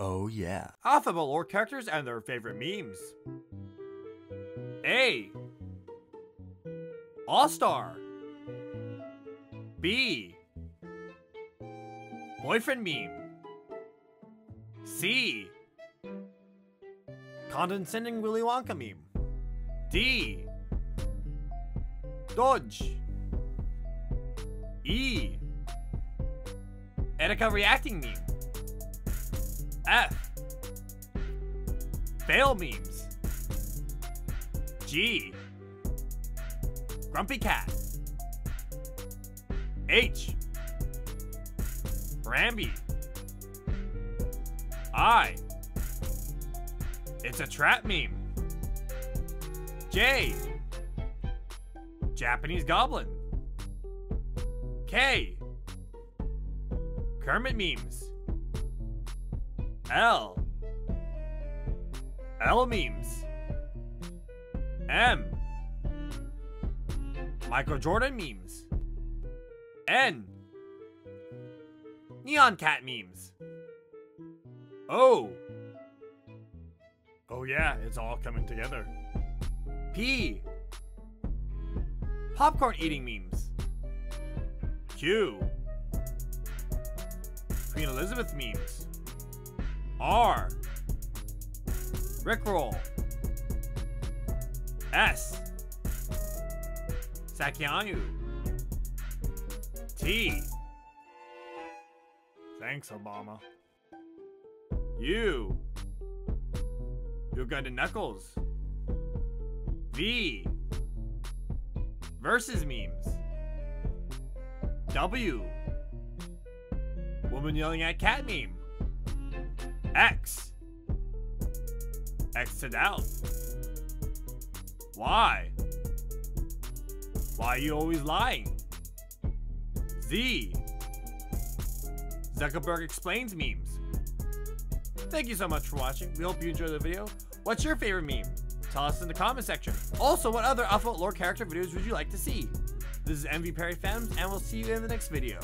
Oh yeah. Alphabet lore characters and their favorite memes. A. All Star. B. Boyfriend meme. C. Condescending Willy Wonka meme. D. Doge. E. Etika reacting meme. F. Fail memes. G. Grumpy cat. H. Harambe. I. It's a trap meme. J. Japanese goblin. K. Kermit memes. L. L memes. M. Michael Jordan memes. N. Nyan Cat memes. O. Oh yeah, it's all coming together. P. Popcorn eating memes. Q. Queen Elizabeth memes. R. Rickroll. S. Sad Keanu. T. Thanks, Obama. U. Uganda Knuckles. V. Versus memes. W. Woman yelling at cat meme. X. X to doubt. Why? Why are you always lying? Z. Zuckerberg explains memes. Thank you so much for watching. We hope you enjoyed the video. What's your favorite meme? Tell us in the comment section. Also, what other Alpha Lore character videos would you like to see? This is MV Perry Fandoms, and we'll see you in the next video.